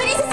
please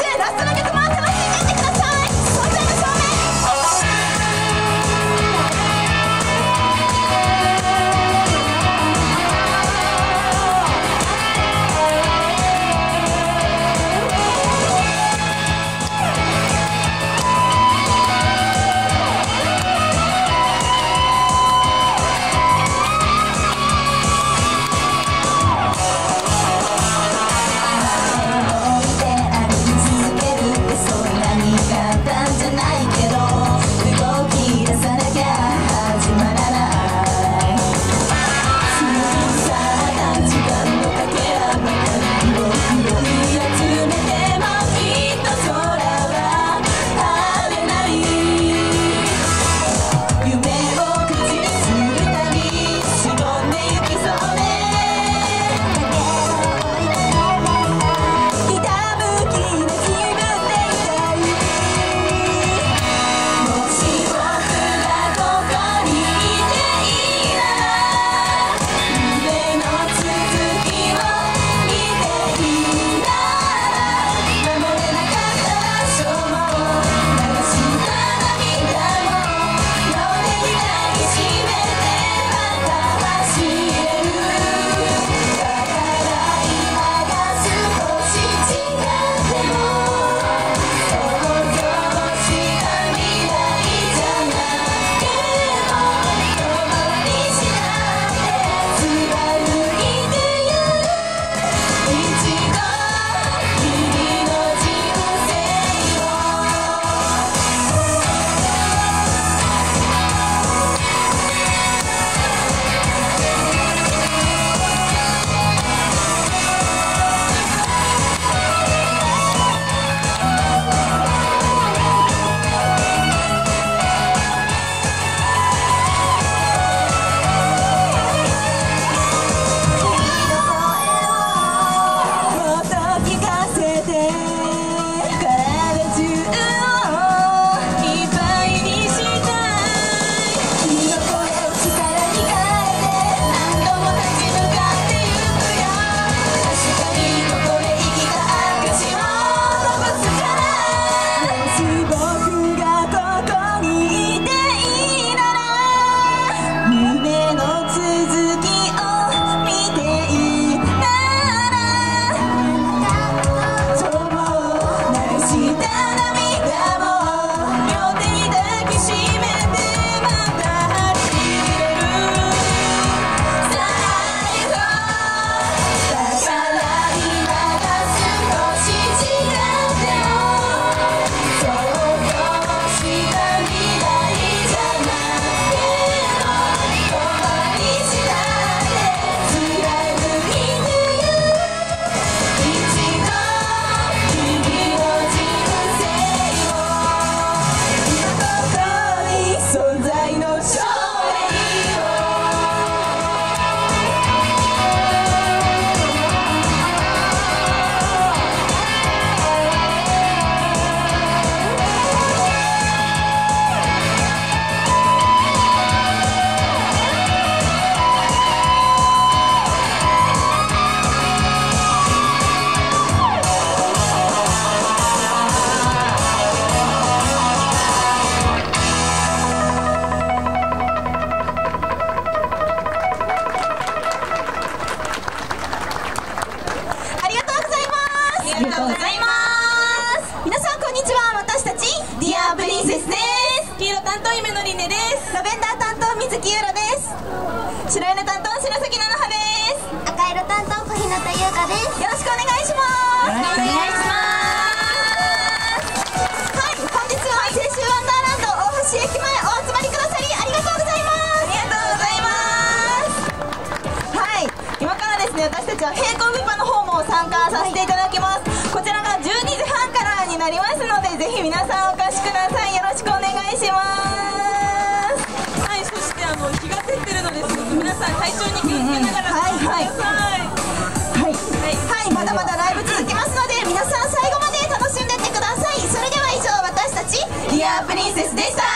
は平行ビパの方も参加させていただきます、こちらが12時半からになりますのでぜひ皆さんお越しください。よろしくお願いします。はい、そしてあの日が照ってるのです。ごく皆さん体調に気をつけながら。はいはいください。はい、はい、まだまだライブ続きますので皆さん最後まで楽しんでってください。それでは以上私たちディアプリンセスでした